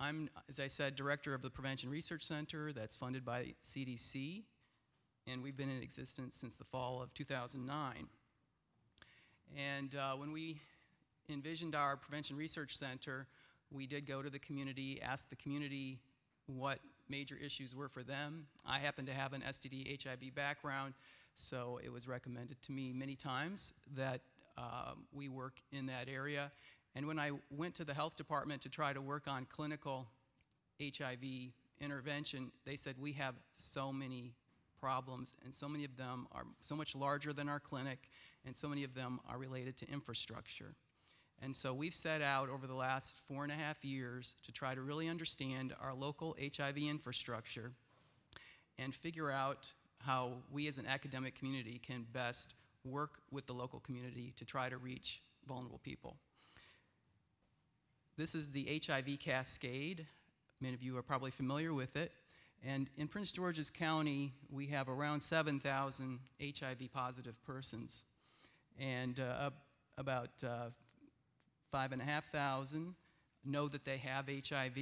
I'm, as I said, director of the Prevention Research Center that's funded by CDC, and we've been in existence since the fall of 2009. And uh, when we envisioned our Prevention Research Center, we did go to the community, ask the community what major issues were for them. I happen to have an STD HIV background, so it was recommended to me many times that um, we work in that area. And when I went to the health department to try to work on clinical HIV intervention, they said, We have so many problems, and so many of them are so much larger than our clinic, and so many of them are related to infrastructure. And so we've set out over the last four and a half years to try to really understand our local HIV infrastructure and figure out how we as an academic community can best work with the local community to try to reach vulnerable people. This is the HIV cascade. Many of you are probably familiar with it. And in Prince George's County, we have around 7,000 HIV positive persons. And uh, about uh, 5,500 know that they have HIV.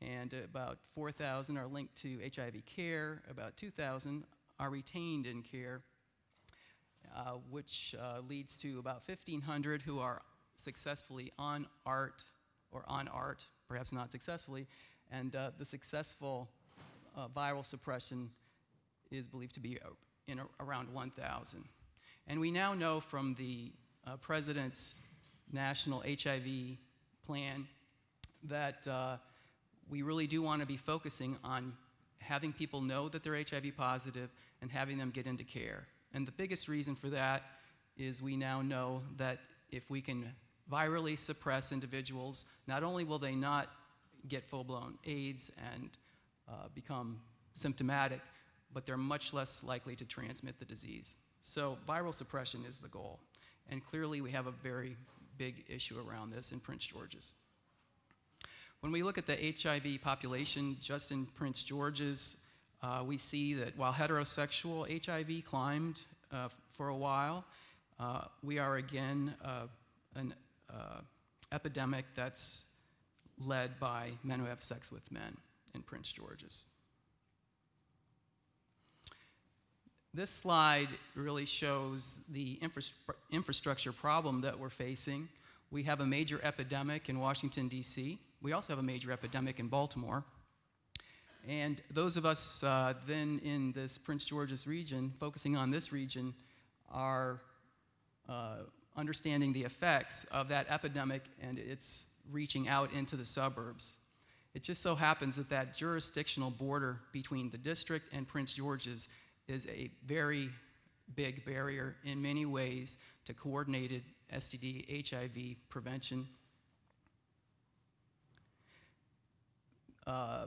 And about 4,000 are linked to HIV care. About 2,000 are retained in care, uh, which uh, leads to about 1,500 who are successfully on ART or on ART, perhaps not successfully, and uh, the successful uh, viral suppression is believed to be uh, in around 1,000. And we now know from the uh, President's National HIV Plan that uh, we really do want to be focusing on having people know that they're HIV positive and having them get into care. And the biggest reason for that is we now know that if we can virally suppress individuals, not only will they not get full blown AIDS and uh, become symptomatic, but they're much less likely to transmit the disease. So, viral suppression is the goal. And clearly, we have a very big issue around this in Prince George's. When we look at the HIV population just in Prince George's, uh, we see that while heterosexual HIV climbed uh, for a while, uh, we are again uh, an uh, epidemic that's led by men who have sex with men in Prince George's. This slide really shows the infrastructure problem that we're facing. We have a major epidemic in Washington, D.C. We also have a major epidemic in Baltimore. And those of us uh, then in this Prince George's region, focusing on this region, are understanding the effects of that epidemic and its reaching out into the suburbs. It just so happens that that jurisdictional border between the district and Prince George's is a very big barrier in many ways to coordinated STD HIV prevention. Uh,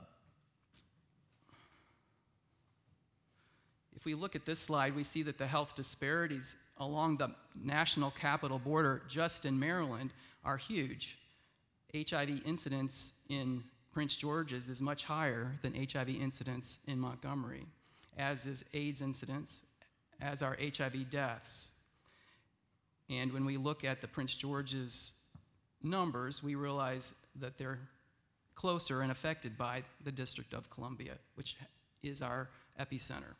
we look at this slide, we see that the health disparities along the national capital border just in Maryland are huge. HIV incidence in Prince George's is much higher than HIV incidence in Montgomery, as is AIDS incidence, as are HIV deaths. And when we look at the Prince George's numbers, we realize that they're closer and affected by the District of Columbia, which is our epicenter.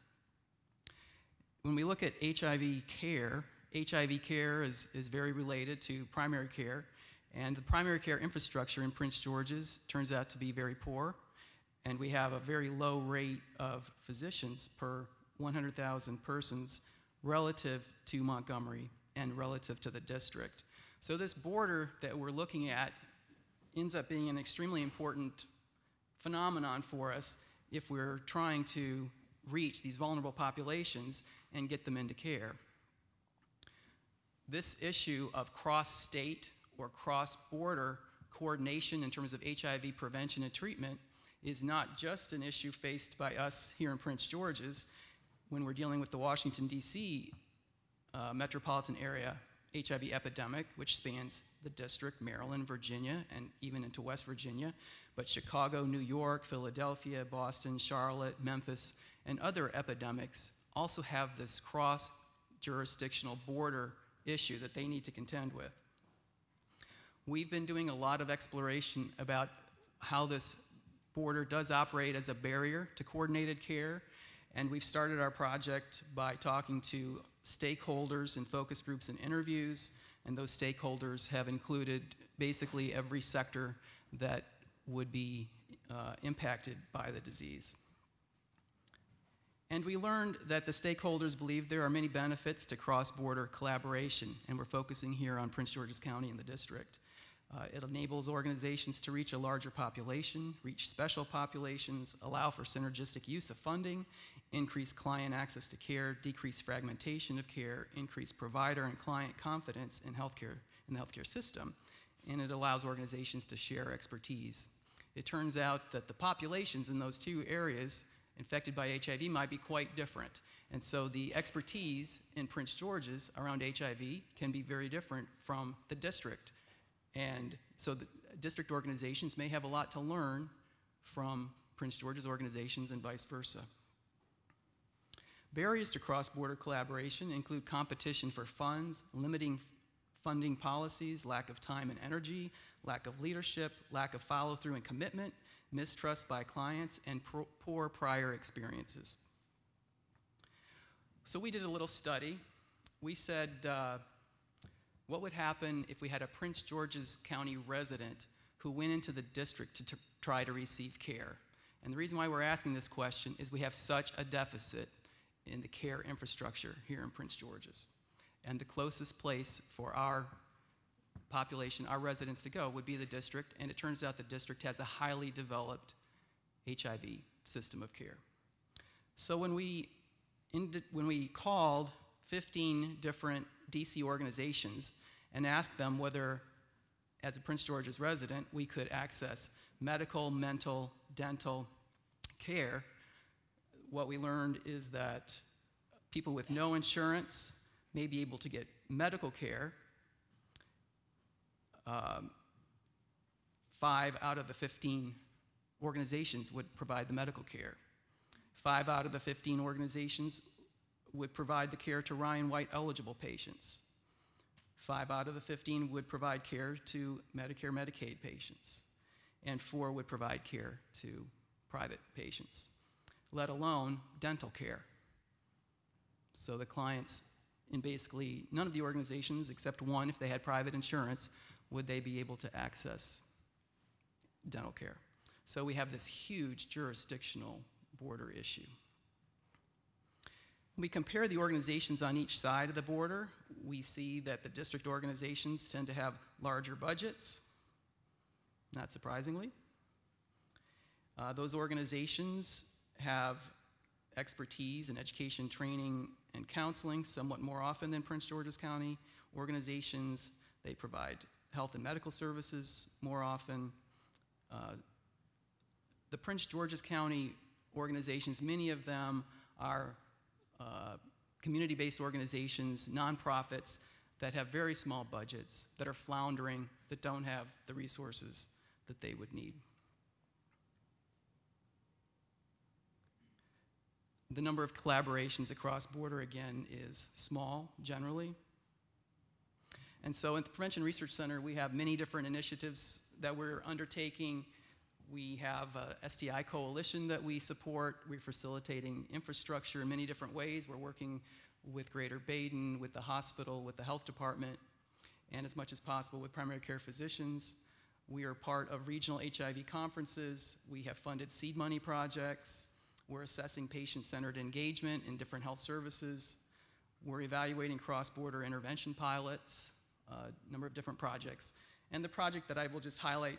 When we look at HIV care, HIV care is, is very related to primary care, and the primary care infrastructure in Prince George's turns out to be very poor, and we have a very low rate of physicians per 100,000 persons relative to Montgomery and relative to the district. So this border that we're looking at ends up being an extremely important phenomenon for us if we're trying to reach these vulnerable populations and get them into care. This issue of cross state or cross border coordination in terms of HIV prevention and treatment is not just an issue faced by us here in Prince George's when we're dealing with the Washington, D.C. Uh, metropolitan area HIV epidemic, which spans the district, Maryland, Virginia, and even into West Virginia, but Chicago, New York, Philadelphia, Boston, Charlotte, Memphis, and other epidemics also have this cross jurisdictional border issue that they need to contend with. We've been doing a lot of exploration about how this border does operate as a barrier to coordinated care. And we've started our project by talking to stakeholders in focus groups and interviews. And those stakeholders have included basically every sector that would be uh, impacted by the disease. And we learned that the stakeholders believe there are many benefits to cross-border collaboration, and we're focusing here on Prince George's County and the district. Uh, it enables organizations to reach a larger population, reach special populations, allow for synergistic use of funding, increase client access to care, decrease fragmentation of care, increase provider and client confidence in healthcare in the healthcare system, and it allows organizations to share expertise. It turns out that the populations in those two areas infected by HIV might be quite different. And so the expertise in Prince George's around HIV can be very different from the district. And so the district organizations may have a lot to learn from Prince George's organizations and vice versa. Barriers to cross-border collaboration include competition for funds, limiting funding policies, lack of time and energy, lack of leadership, lack of follow-through and commitment, mistrust by clients, and poor prior experiences. So we did a little study. We said, uh, what would happen if we had a Prince George's County resident who went into the district to try to receive care? And the reason why we're asking this question is we have such a deficit in the care infrastructure here in Prince George's. And the closest place for our population, our residents to go, would be the district, and it turns out the district has a highly developed HIV system of care. So when we, when we called 15 different DC organizations and asked them whether, as a Prince George's resident, we could access medical, mental, dental care, what we learned is that people with no insurance may be able to get medical care. Um, five out of the 15 organizations would provide the medical care. Five out of the 15 organizations would provide the care to Ryan White eligible patients. Five out of the 15 would provide care to Medicare Medicaid patients. And four would provide care to private patients, let alone dental care. So the clients in basically none of the organizations, except one, if they had private insurance, would they be able to access dental care. So we have this huge jurisdictional border issue. We compare the organizations on each side of the border. We see that the district organizations tend to have larger budgets, not surprisingly. Uh, those organizations have expertise in education, training, and counseling somewhat more often than Prince George's County organizations. They provide health and medical services more often. Uh, the Prince George's County organizations, many of them are uh, community-based organizations, nonprofits that have very small budgets, that are floundering, that don't have the resources that they would need. The number of collaborations across border, again, is small generally. And so at the Prevention Research Center, we have many different initiatives that we're undertaking. We have a STI coalition that we support. We're facilitating infrastructure in many different ways. We're working with Greater Baden, with the hospital, with the health department, and as much as possible with primary care physicians. We are part of regional HIV conferences. We have funded seed money projects. We're assessing patient-centered engagement in different health services. We're evaluating cross-border intervention pilots, a uh, number of different projects. And the project that I will just highlight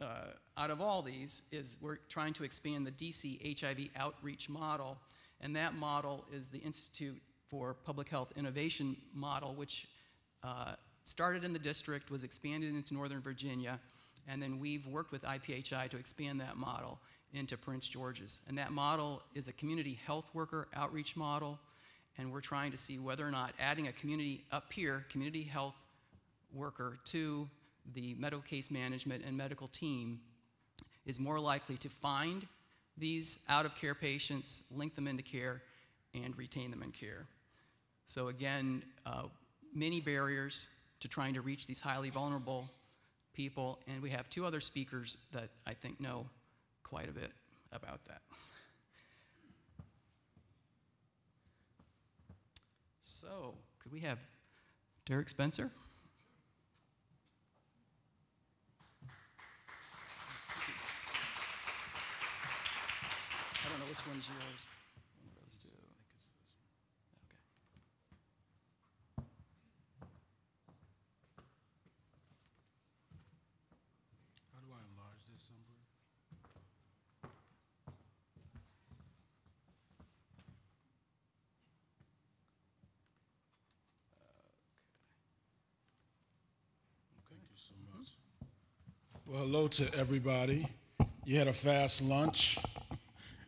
uh, out of all these is we're trying to expand the DC HIV outreach model. And that model is the Institute for Public Health Innovation model, which uh, started in the district, was expanded into Northern Virginia, and then we've worked with IPHI to expand that model into Prince George's. And that model is a community health worker outreach model, and we're trying to see whether or not adding a community up here, community health worker to the medical case management and medical team is more likely to find these out of care patients, link them into care, and retain them in care. So again, uh, many barriers to trying to reach these highly vulnerable people, and we have two other speakers that I think know quite a bit about that. So, could we have Derek Spencer? I don't know which one's yours. One of those two. Okay. How do I enlarge this somewhere? Thank you so much. Mm-hmm. Well, hello to everybody. You had a fast lunch.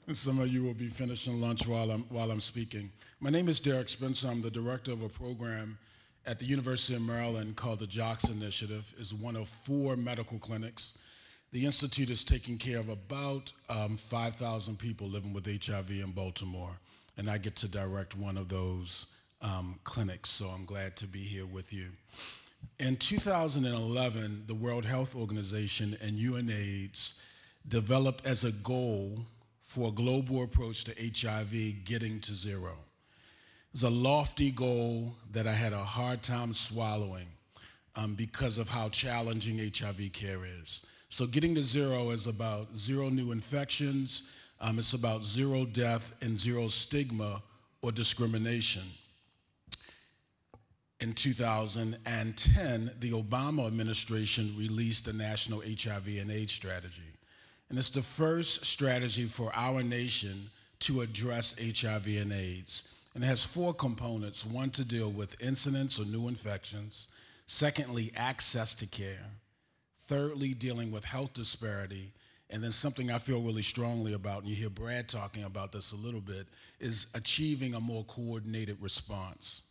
And some of you will be finishing lunch while I'm, while I'm speaking. My name is Derek Spencer. I'm the director of a program at the University of Maryland called the Jacques Initiative. It's one of four medical clinics. The Institute is taking care of about um, 5,000 people living with HIV in Baltimore, and I get to direct one of those um, clinics, so I'm glad to be here with you. In 2011, the World Health Organization and UNAIDS developed as a goal for a global approach to HIV getting to zero. It's a lofty goal that I had a hard time swallowing um, because of how challenging HIV care is. So, getting to zero is about zero new infections, um, it's about zero death and zero stigma or discrimination. In 2010, the Obama administration released the National HIV and AIDS Strategy. And it's the first strategy for our nation to address HIV and AIDS. And it has four components. One to deal with incidents or new infections, secondly, access to care, thirdly, dealing with health disparity, and then something I feel really strongly about, and you hear Brad talking about this a little bit, is achieving a more coordinated response.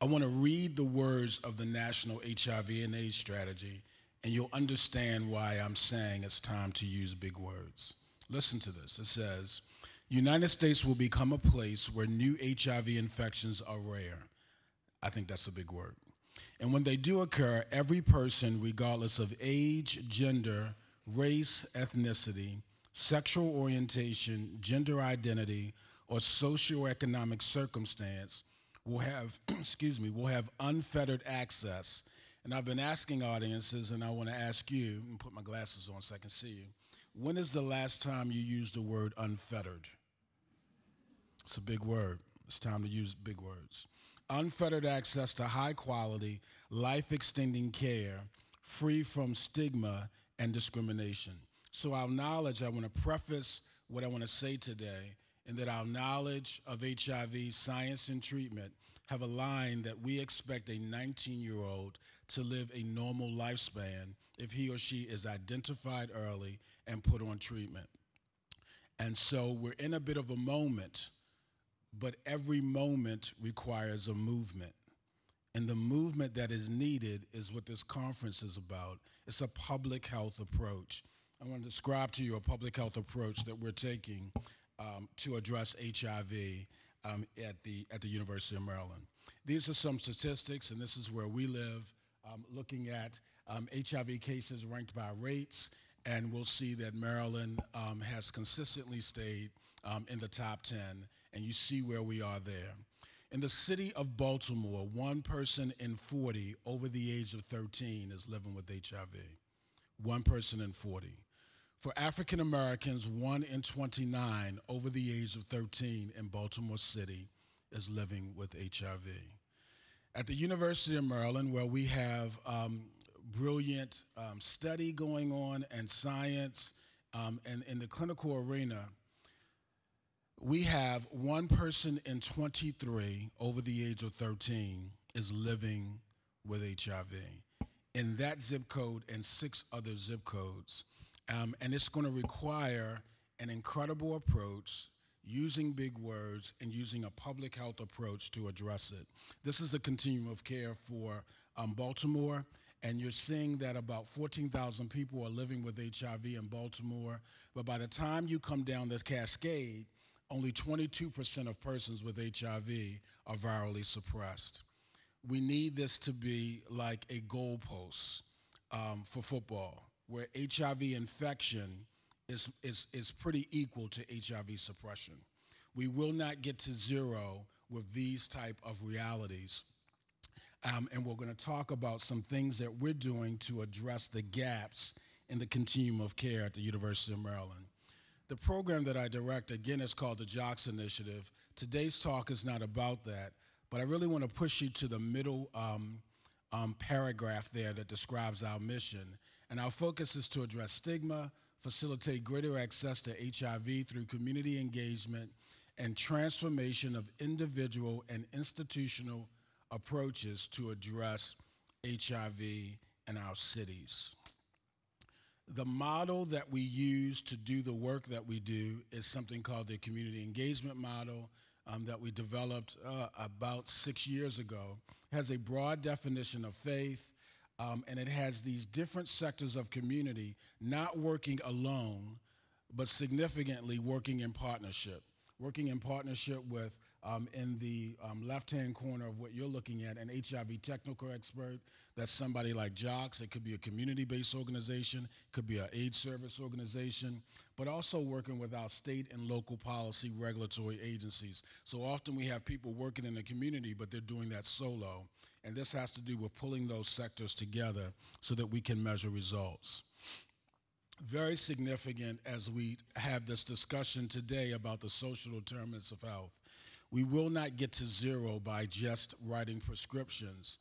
I want to read the words of the National HIV and AIDS Strategy and you'll understand why I'm saying it's time to use big words. Listen to this. It says, United States will become a place where new HIV infections are rare. I think that's a big word. And when they do occur, every person, regardless of age, gender, race, ethnicity, sexual orientation, gender identity, or socioeconomic circumstance, will have, excuse me, will have unfettered access and I've been asking audiences, and I want to ask you, and put my glasses on so I can see you. When is the last time you used the word unfettered? It's a big word. It's time to use big words. Unfettered access to high quality, life extending care, free from stigma and discrimination. So, our knowledge, I want to preface what I want to say today, in that our knowledge of HIV science and treatment have aligned that we expect a 19 year old to live a normal lifespan if he or she is identified early and put on treatment. And so we're in a bit of a moment, but every moment requires a movement. And the movement that is needed is what this conference is about. It's a public health approach. I want to describe to you a public health approach that we're taking um, to address HIV um, at, the, at the University of Maryland. These are some statistics, and this is where we live, um, looking at HIV um, cases ranked by rates, and we'll see that Maryland um, has consistently stayed um, in the top 10, and you see where we are there. In the city of Baltimore, one person in 40 over the age of 13 is living with HIV. One person in 40. For African Americans, one in 29 over the age of 13 in Baltimore City is living with HIV. At the University of Maryland, where we have um, brilliant um, study going on and science um, and in the clinical arena, we have one person in 23 over the age of 13 is living with HIV. In that zip code and six other zip codes, um, and it's going to require an incredible approach using big words and using a public health approach to address it. This is a continuum of care for um, Baltimore, and you're seeing that about 14,000 people are living with HIV in Baltimore, but by the time you come down this cascade, only 22% of persons with HIV are virally suppressed. We need this to be like a goalpost um, for football, where HIV infection is, is, is pretty equal to HIV suppression. We will not get to zero with these type of realities. Um, and we're going to talk about some things that we're doing to address the gaps in the continuum of care at the University of Maryland. The program that I direct, again, is called the Jacques Initiative. Today's talk is not about that, but I really want to push you to the middle um, um, paragraph there that describes our mission. And our focus is to address stigma, facilitate greater access to HIV through community engagement, and transformation of individual and institutional approaches to address HIV in our cities. The model that we use to do the work that we do is something called the community engagement model um, that we developed uh, about six years ago. It has a broad definition of faith, um, and it has these different sectors of community not working alone, but significantly working in partnership. Working in partnership with um, in the um, left-hand corner of what you're looking at, an HIV technical expert. That's somebody like Jacques. It could be a community-based organization, could be an AIDS service organization, but also working with our state and local policy regulatory agencies. So often we have people working in the community, but they're doing that solo. And this has to do with pulling those sectors together so that we can measure results very significant as we have this discussion today about the social determinants of health. We will not get to zero by just writing prescriptions,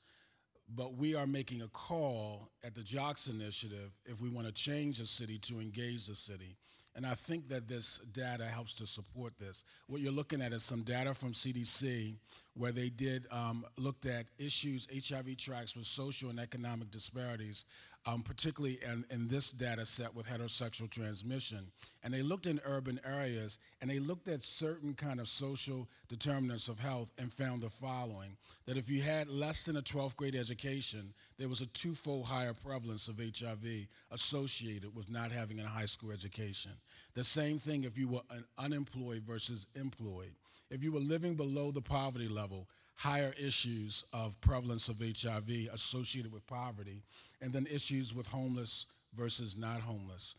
but we are making a call at the Jacques Initiative if we want to change a city to engage the city. And I think that this data helps to support this. What you're looking at is some data from CDC where they did um, looked at issues, HIV tracks with social and economic disparities um, particularly in, in this data set with heterosexual transmission. And they looked in urban areas and they looked at certain kind of social determinants of health and found the following, that if you had less than a 12th grade education, there was a twofold higher prevalence of HIV associated with not having a high school education. The same thing if you were unemployed versus employed. If you were living below the poverty level, higher issues of prevalence of HIV associated with poverty, and then issues with homeless versus not homeless.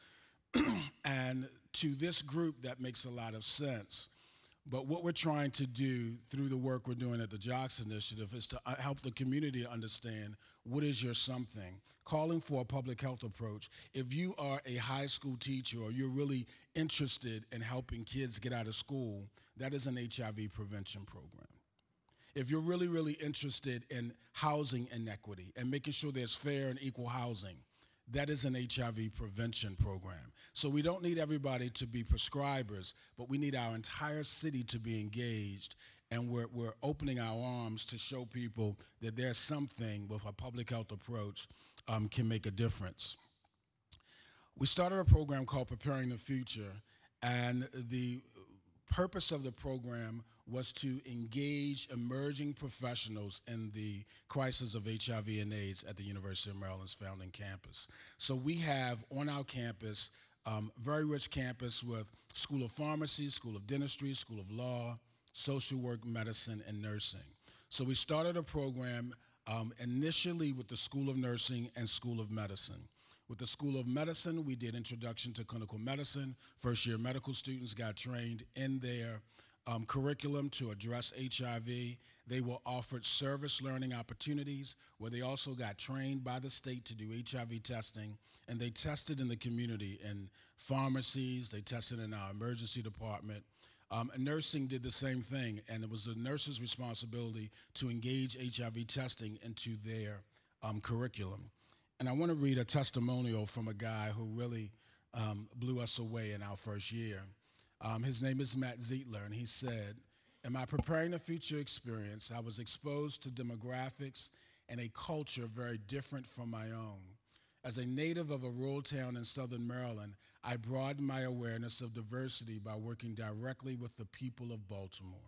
and to this group, that makes a lot of sense. But what we're trying to do through the work we're doing at the Jacques Initiative is to uh, help the community understand what is your something. Calling for a public health approach. If you are a high school teacher or you're really interested in helping kids get out of school, that is an HIV prevention program if you're really, really interested in housing inequity and making sure there's fair and equal housing, that is an HIV prevention program. So we don't need everybody to be prescribers, but we need our entire city to be engaged. And we're, we're opening our arms to show people that there's something with a public health approach um, can make a difference. We started a program called Preparing the Future, and the purpose of the program was to engage emerging professionals in the crisis of HIV and AIDS at the University of Maryland's founding campus. So we have on our campus um, very rich campus with School of Pharmacy, School of Dentistry, School of Law, Social Work, Medicine, and Nursing. So we started a program um, initially with the School of Nursing and School of Medicine. With the School of Medicine, we did Introduction to Clinical Medicine. First year medical students got trained in their um, curriculum to address HIV. They were offered service learning opportunities where they also got trained by the state to do HIV testing, and they tested in the community in pharmacies, they tested in our emergency department. Um, nursing did the same thing, and it was the nurse's responsibility to engage HIV testing into their um, curriculum. And I want to read a testimonial from a guy who really um, blew us away in our first year. Um, his name is Matt Zietler, and he said, In my preparing a future experience, I was exposed to demographics and a culture very different from my own. As a native of a rural town in southern Maryland, I broadened my awareness of diversity by working directly with the people of Baltimore.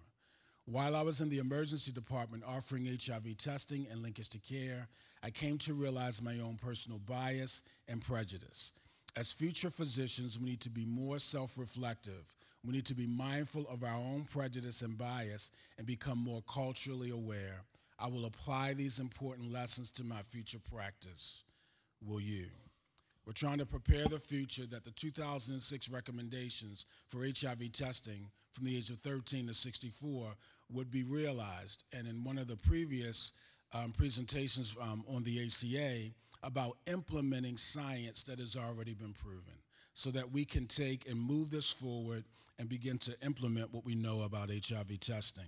While I was in the emergency department offering HIV testing and linkage to care, I came to realize my own personal bias and prejudice. As future physicians, we need to be more self reflective we need to be mindful of our own prejudice and bias and become more culturally aware. I will apply these important lessons to my future practice. will you? We're trying to prepare the future that the 2006 recommendations for HIV testing from the age of 13 to 64 would be realized. And in one of the previous um, presentations um, on the ACA about implementing science that has already been proven so that we can take and move this forward and begin to implement what we know about HIV testing.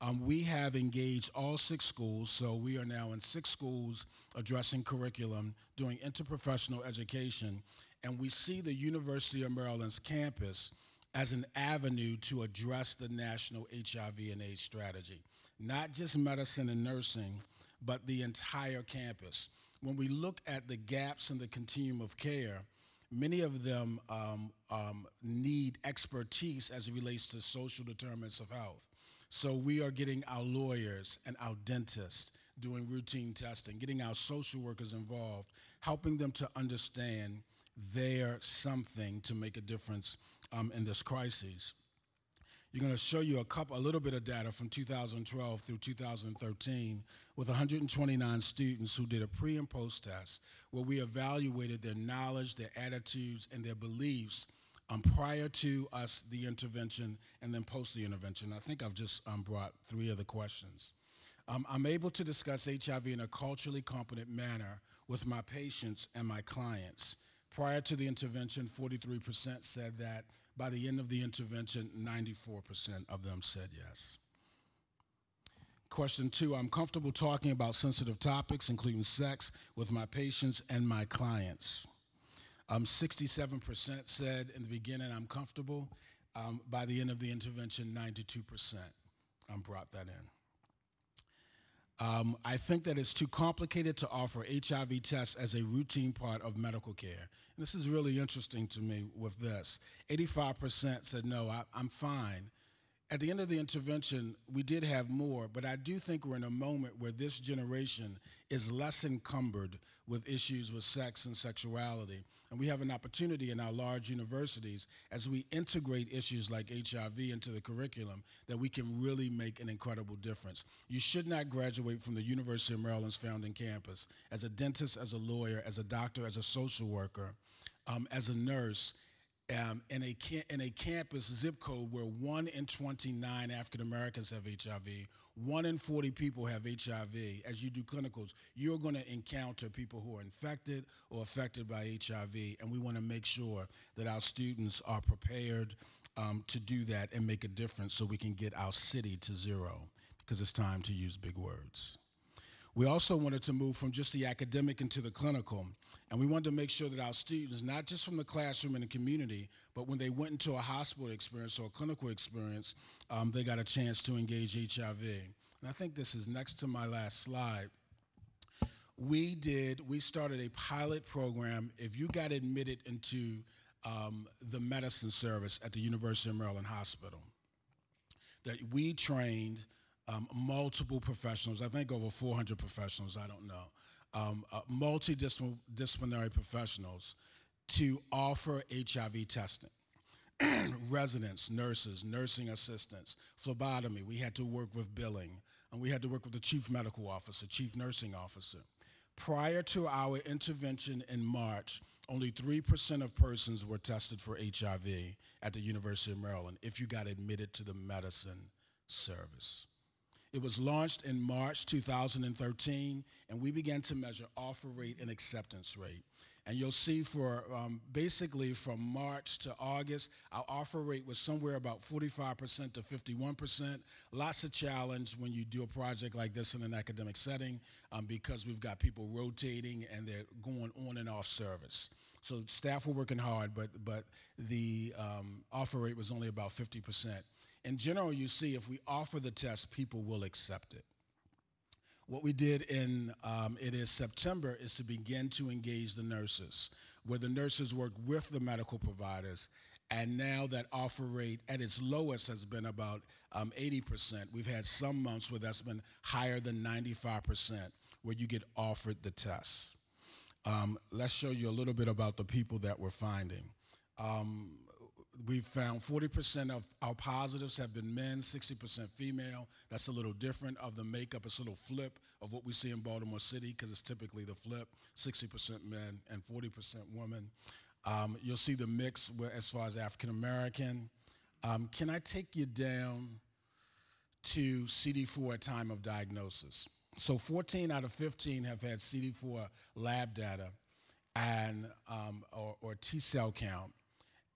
Um, we have engaged all six schools, so we are now in six schools addressing curriculum, doing interprofessional education, and we see the University of Maryland's campus as an avenue to address the national HIV and AIDS strategy. Not just medicine and nursing, but the entire campus. When we look at the gaps in the continuum of care, many of them um, um, need expertise as it relates to social determinants of health. So we are getting our lawyers and our dentists doing routine testing, getting our social workers involved, helping them to understand they're something to make a difference um, in this crisis. You're going to show you a couple, a little bit of data from 2012 through 2013 with 129 students who did a pre and post test where we evaluated their knowledge, their attitudes, and their beliefs um, prior to us the intervention and then post the intervention. I think I've just um, brought three of the questions. Um, I'm able to discuss HIV in a culturally competent manner with my patients and my clients. Prior to the intervention, 43% said that. By the end of the intervention, 94% of them said yes. Question two I'm comfortable talking about sensitive topics, including sex, with my patients and my clients. Um, 67% said in the beginning, I'm comfortable. Um, by the end of the intervention, 92% um, brought that in. Um, I think that it's too complicated to offer HIV tests as a routine part of medical care. And this is really interesting to me with this. 85% said, no, I, I'm fine. At the end of the intervention, we did have more, but I do think we're in a moment where this generation is less encumbered with issues with sex and sexuality. And we have an opportunity in our large universities as we integrate issues like HIV into the curriculum that we can really make an incredible difference. You should not graduate from the University of Maryland's founding campus as a dentist, as a lawyer, as a doctor, as a social worker, um, as a nurse, um, in, a in a campus zip code where one in 29 African Americans have HIV, one in 40 people have HIV. As you do clinicals, you're going to encounter people who are infected or affected by HIV, and we want to make sure that our students are prepared um, to do that and make a difference so we can get our city to zero because it's time to use big words. We also wanted to move from just the academic into the clinical, and we wanted to make sure that our students, not just from the classroom and the community, but when they went into a hospital experience or a clinical experience, um, they got a chance to engage HIV. And I think this is next to my last slide. We did, we started a pilot program. If you got admitted into um, the medicine service at the University of Maryland Hospital, that we trained um, multiple professionals, I think over 400 professionals, I don't know, um, uh, multidisciplinary professionals to offer HIV testing. Residents, nurses, nursing assistants, phlebotomy, we had to work with billing, and we had to work with the chief medical officer, chief nursing officer. Prior to our intervention in March, only 3% of persons were tested for HIV at the University of Maryland if you got admitted to the medicine service. It was launched in March 2013, and we began to measure offer rate and acceptance rate. And you'll see for um, basically from March to August, our offer rate was somewhere about 45% to 51%. Lots of challenge when you do a project like this in an academic setting um, because we've got people rotating and they're going on and off service. So staff were working hard, but, but the um, offer rate was only about 50% in general, you see if we offer the test, people will accept it. What we did in um, it is September is to begin to engage the nurses, where the nurses work with the medical providers. And now that offer rate at its lowest has been about um, 80%. We've had some months where that's been higher than 95%, where you get offered the test. Um, let's show you a little bit about the people that we're finding. Um, We've found 40% of our positives have been men, 60% female. That's a little different of the makeup. It's a little flip of what we see in Baltimore City because it's typically the flip 60% men and 40% women. Um, you'll see the mix where, as far as African American. Um, can I take you down to CD4 at time of diagnosis? So 14 out of 15 have had CD4 lab data and um, or, or T cell count,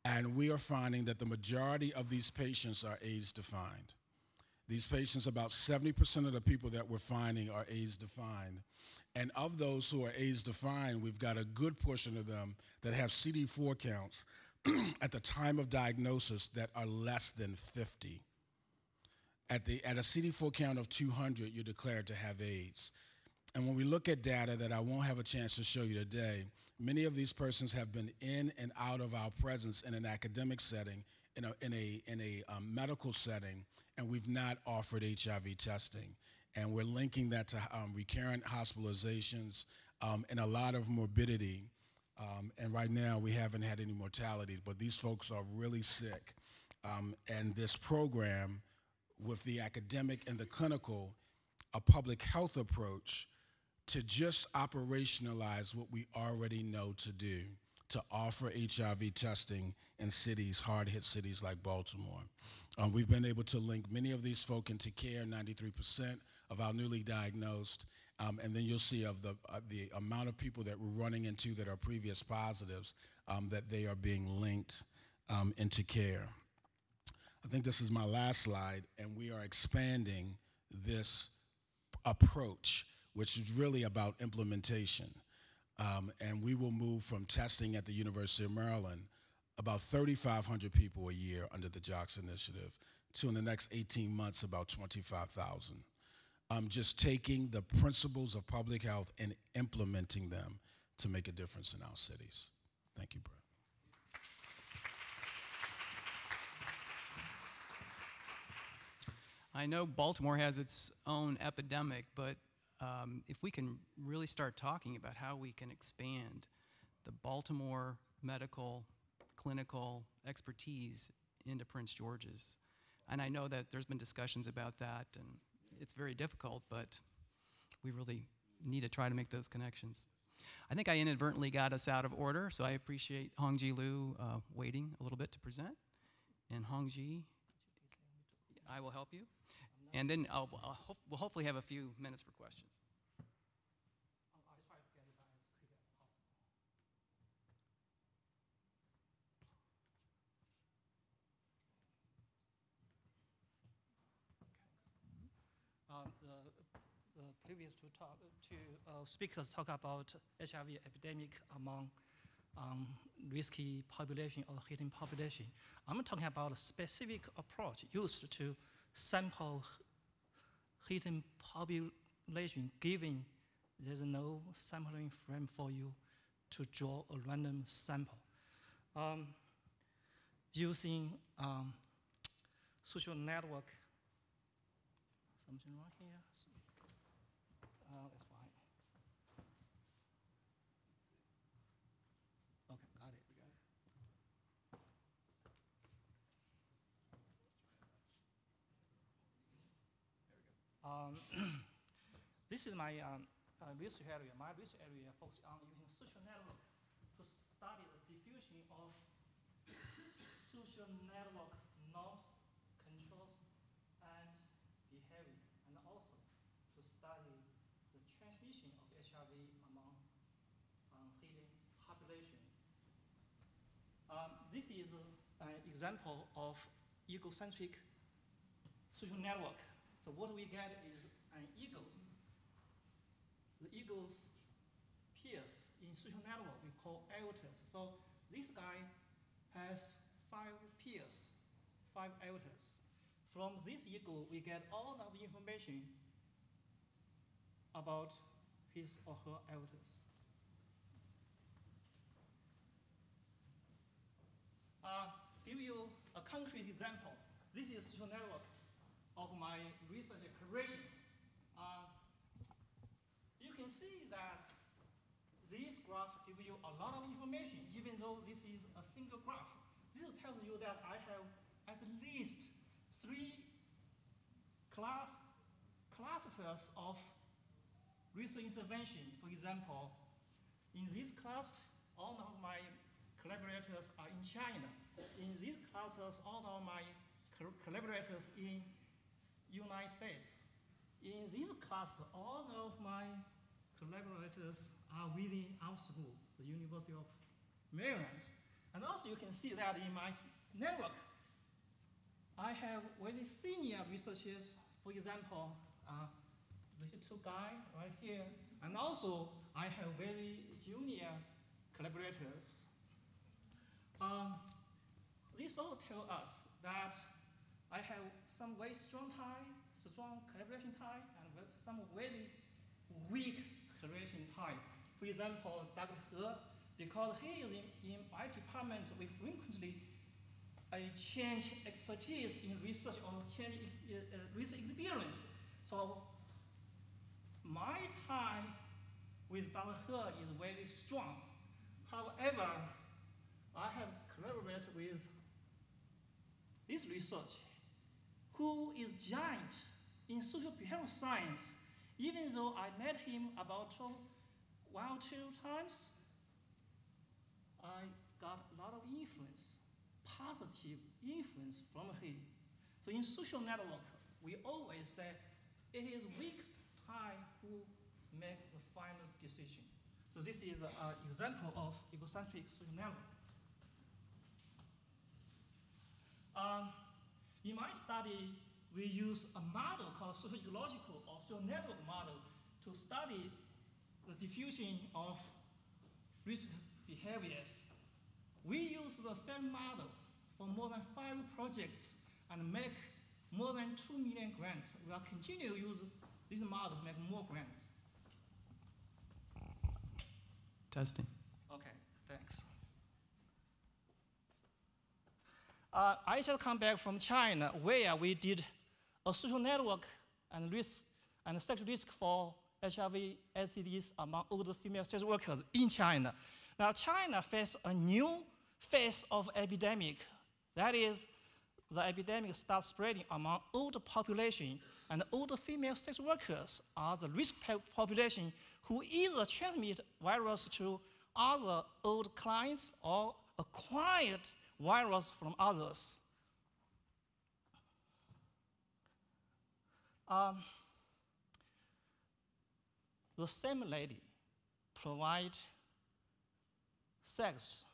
and we are finding that the majority of these patients are AIDS defined. These patients, about 70% of the people that we're finding are AIDS defined. And of those who are AIDS defined, we've got a good portion of them that have CD4 counts at the time of diagnosis that are less than 50. At, the, at a CD4 count of 200, you're declared to have AIDS. And when we look at data that I won't have a chance to show you today, many of these persons have been in and out of our presence in an academic setting, in a, in a, in a um, medical setting, and we've not offered HIV testing. And we're linking that to um, recurrent hospitalizations um, and a lot of morbidity. Um, and right now, we haven't had any mortality, but these folks are really sick. Um, and this program, with the academic and the clinical, a public health approach to just operationalize what we already know to do to offer HIV testing in cities, hard hit cities like Baltimore. Um, we've been able to link many of these folk into care, 93% of our newly diagnosed. Um, and then you'll see of the, uh, the amount of people that we're running into that are previous positives, um, that they are being linked um, into care. I think this is my last slide, and we are expanding this approach, which is really about implementation. Um, and we will move from testing at the University of Maryland about 3,500 people a year under the Jacques initiative to in the next 18 months about 25,000. Um, just taking the principles of public health and implementing them to make a difference in our cities. Thank you, Brett. I know Baltimore has its own epidemic, but um, if we can really start talking about how we can expand the Baltimore medical, clinical expertise into Prince George's. And I know that there's been discussions about that, and it's very difficult, but we really need to try to make those connections. I think I inadvertently got us out of order, so I appreciate Hongjie Liu uh, waiting a little bit to present. And Hongjie, I will help you. And then I'll, I'll hope, we'll hopefully have a few minutes for questions. Uh, previous two talk, two uh, speakers talk about HIV epidemic among um, risky population or hidden population. I'm talking about a specific approach used to sample hidden population given there's no sampling frame for you to draw a random sample. Um, using um, social network, something wrong here? Uh, that's fine. Okay, got it. Um, this is my um, uh, research area. My research area focuses on using social network to study the diffusion of social network norms, controls, and behavior, and also to study the transmission of HIV among um, hidden population. Um, this is uh, an example of egocentric social network. So what we get is an ego. The ego's peers in social network we call alters. So this guy has five peers, five alters. From this ego, we get all of the information about his or her alters. Uh, give you a concrete example. This is social network of my research collaboration. Uh, you can see that this graph gives you a lot of information, even though this is a single graph. This tells you that I have at least three class, clusters of research intervention. For example, in this cluster, all of my collaborators are in China. In these clusters, all of my collaborators in United States. In this cluster, all of my collaborators are within our school, the University of Maryland. And also you can see that in my network, I have very senior researchers, for example, uh, these two guys right here, and also I have very junior collaborators. Um, this all tell us that I have some very strong tie, strong collaboration tie, and some very weak collaboration tie. For example, Dr. He, because he is in, in my department, we frequently uh, change expertise in research or change uh, uh, research experience. So my tie with Dr. He is very strong. However, I have collaborated with this research who is giant in social behavioral science. Even though I met him about 12, one or two times, I got a lot of influence, positive influence from him. So in social network, we always say it is weak tie who make the final decision. So this is an example of egocentric social network. Um, in my study, we use a model called social ecological or social network model to study the diffusion of risk behaviors. We use the same model for more than five projects and make more than two million grants. We will continue to use this model to make more grants. Testing. Okay, thanks. Uh, I just come back from China where we did a social network and risk and sex risk for HIV STDs among older female sex workers in China. Now China faces a new phase of epidemic. That is, the epidemic starts spreading among older population and older female sex workers are the risk population who either transmit virus to other old clients or acquired virus from others. Um, the same lady provide sex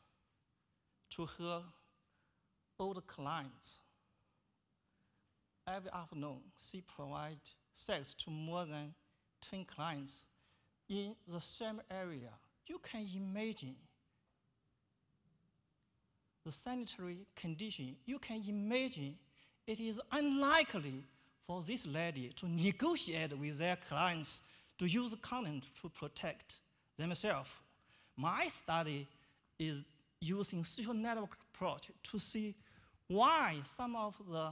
to her old clients. Every afternoon, she provide sex to more than 10 clients in the same area. You can imagine the sanitary condition. You can imagine it is unlikely for this lady to negotiate with their clients to use condom to protect themselves. My study is using social network approach to see why some of the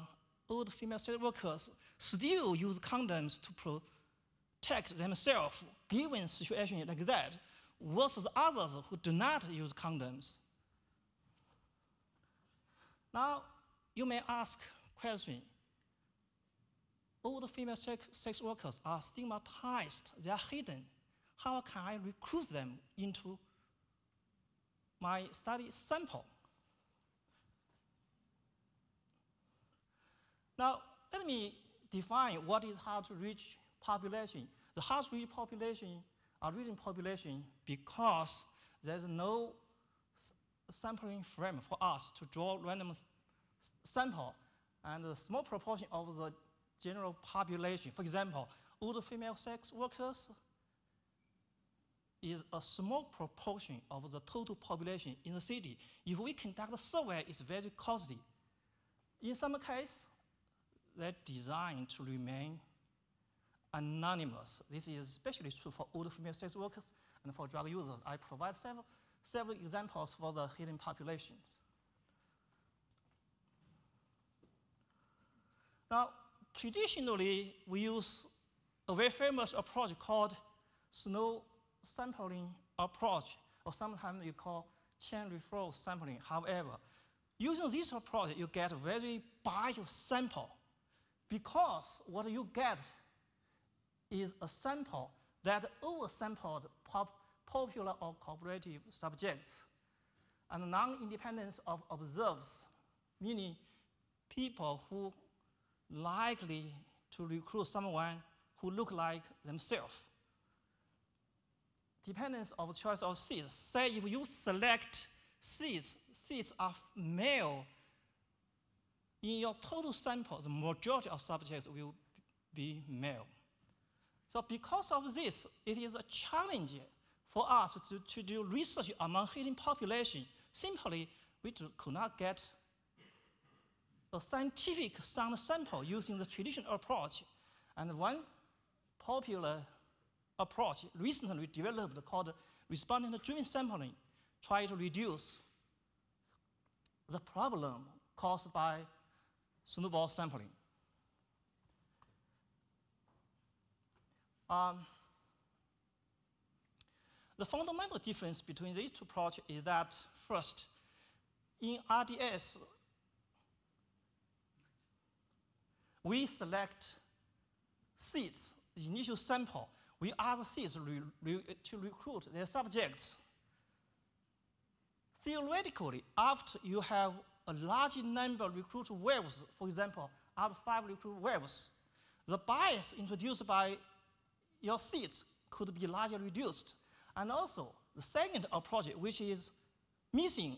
old female sex workers still use condoms to protect themselves given situation like that versus others who do not use condoms. Now, you may ask question, old female sex, workers are stigmatized, they are hidden. How can I recruit them into my study sample? Now, let me define what is hard to reach population. The hard to reach population are reaching population because there's no sampling frame for us to draw random sample and a small proportion of the general population. For example, older female sex workers is a small proportion of the total population in the city. If we conduct a survey, it's very costly. In some cases, they're designed to remain anonymous. This is especially true for older female sex workers and for drug users. I provide several, several examples for the hidden populations. Now, traditionally, we use a very famous approach called snow sampling approach, or sometimes you call chain referral sampling. However, Using this approach, you get a very biased sample because what you get is a sample that oversampled pop, popular or cooperative subjects and non-independence of observers, meaning people who likely to recruit someone who look like themselves. Dependence of choice of seeds. Say if you select seeds, seeds are male, in your total sample, the majority of subjects will be male. So because of this, it is a challenge for us to, to do research among hidden population. Simply, we could not get a scientific sound sample using the traditional approach. And one popular approach recently developed called respondent-driven sampling try to reduce the problem caused by snowball sampling. Um, the fundamental difference between these two approaches is that first, in RDS, we select seeds, initial sample. We ask seeds re- re- to recruit their subjects. Theoretically, after you have a large number of recruit waves, for example, after five recruit waves, the bias introduced by your seeds could be largely reduced. And also, the second approach, which is missing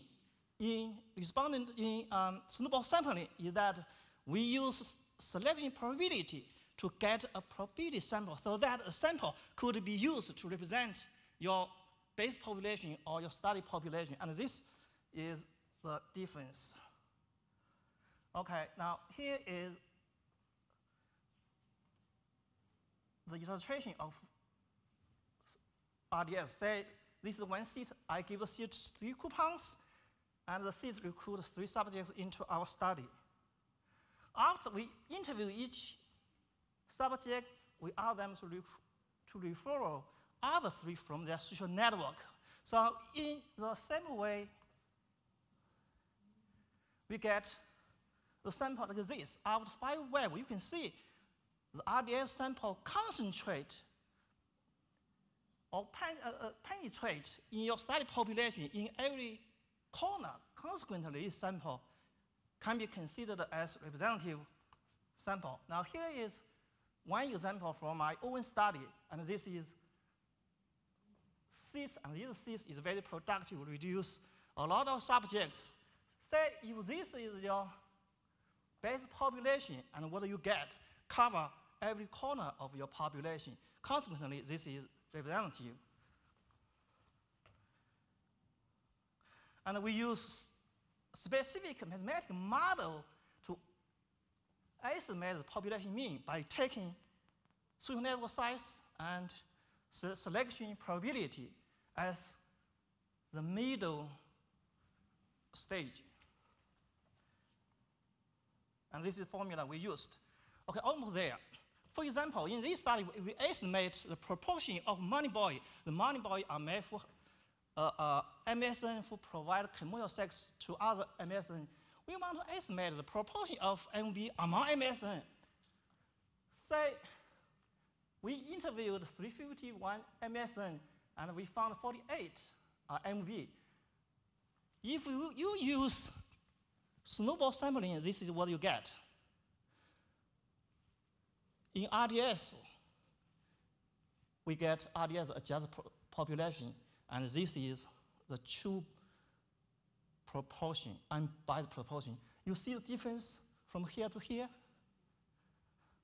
in respondent in um, snowball sampling, is that we use selection probability to get a probability sample so that a sample could be used to represent your base population or your study population. And this is the difference. Okay, now here is the illustration of RDS. Say this is one seed, I give a seed three coupons, and the seed recruit three subjects into our study. After we interview each subject, we ask them to, ref- to refer other three from their social network. So in the same way, we get the sample like this. After five web, you can see the RDS sample concentrate or pen, uh, uh, penetrate in your study population in every corner. Consequently, this sample can be considered as representative sample. Now here is one example from my own study, and this is seeds, and this seeds is very productive, reduce a lot of subjects. Say if this is your base population, and what you get cover every corner of your population. Consequently, this is representative. And we use specific mathematical model to estimate the population mean by taking social network size and selection probability as the middle stage. And this is the formula we used. Okay, almost there. For example, in this study, we- estimate the proportion of money boy. The money boy are made for uh, uh, MSM who provide commercial sex to other MSM. We want to estimate the proportion of MB among MSM. Say, we interviewed 351 MSM and we found 48 are MB. If you, you use snowball sampling, this is what you get. In RDS, we get RDS adjusted population, and this is the true proportion, unbiased proportion. You see the difference from here to here?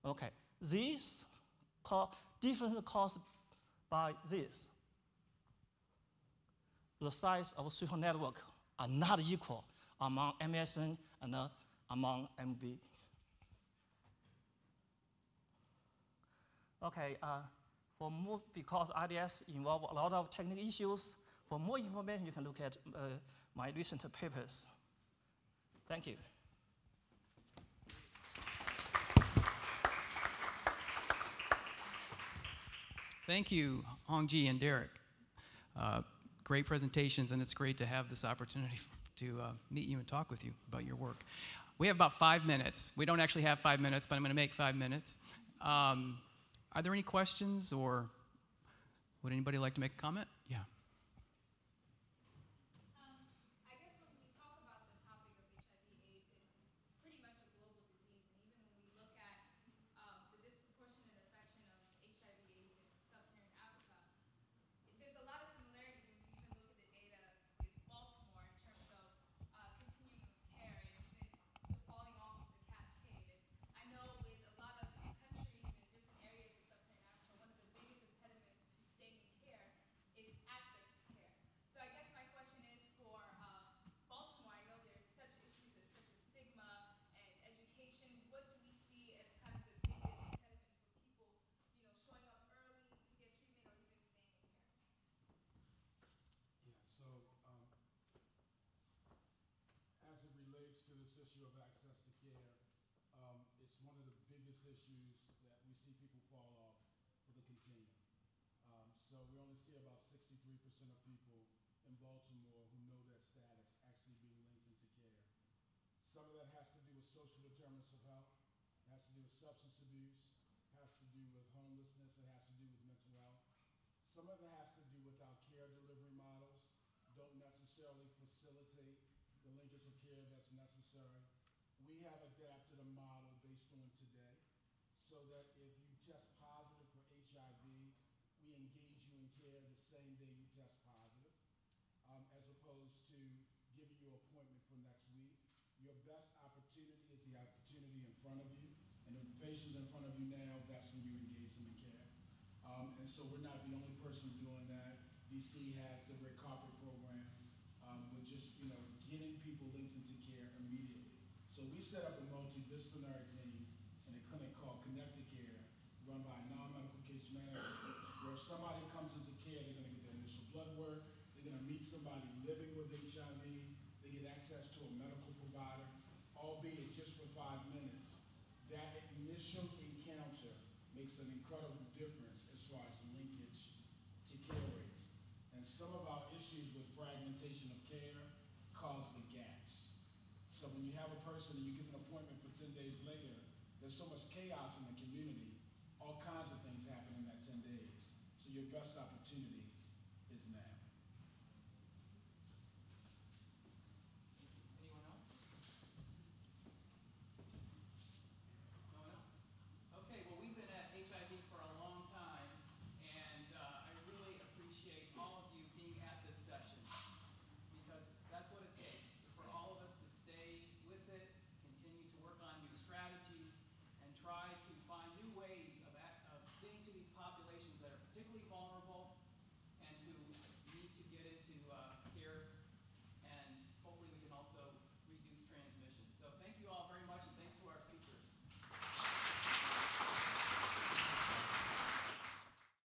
Okay, this difference caused by this. The size of social network are not equal among MSM and uh, among MB. Okay, uh, for more, because RDS involve a lot of technical issues, for more information, you can look at uh, my recent papers. Thank you. Thank you, Hongjie and Derek. Uh, great presentations, and it's great to have this opportunity to uh, meet you and talk with you about your work. We have about five minutes. We don't actually have five minutes, but I'm going to make five minutes. Um, are there any questions, or would anybody like to make a comment? Yeah. Um, I guess when we talk about the topic of HIV/AIDS, it's pretty much a global disease, and even when we look at um, the disproportionate affection of HIV/AIDS in sub-Saharan Africa, there's a lot of similarities when you even look at the data with Baltimore in terms of uh, continuum of care and even the falling off of the cascade. And I know with a lot of countries in different areas of sub-Saharan Africa, one of the biggest impediments to staying in care is access to care. So I guess my question is for uh, Baltimore. I know there's such issues as such as stigma and education. What do we see as kind of the biggest impediment for people, you know, showing up early to get treatment or even staying in care? Yeah, so um, as it relates to this issue of access to care, um, it's one of the biggest issues that we see people fall off for the continuum. Um, so we only see about 63% of people in Baltimore who know their status actually being linked into care. Some of that has to do with social determinants of health, it has to do with substance abuse, has to do with homelessness, it has to do with mental health. Some of it has to do with our care delivery models, don't necessarily facilitate the linkage of care that's necessary. We have adapted a model based on today so that if you test positive for HIV, we engage you in care the same day you test positive, um, as opposed to giving you an appointment for next week. Your best opportunity is the opportunity in front of you, and if the patient's in front of you now, that's when you engage them in care. Um, and so we're not the only person doing that. DC has the red carpet program, um, just, you know, getting people linked into care immediately. So we set up a multidisciplinary team in a clinic called Connected Care, run by a non-medical case manager, where if somebody comes into care, they're gonna get their initial blood work, they're gonna meet somebody living with HIV, they get access to a medical provider, albeit just for five minutes. That initial encounter makes an incredible difference as far as linkage to care rates. And some of our issues with fragmentation of care cause the gaps. So when you have a person and you give an appointment for 10 days later, there's so much chaos in the community, all kinds of things happen in that 10 days. So your best opportunity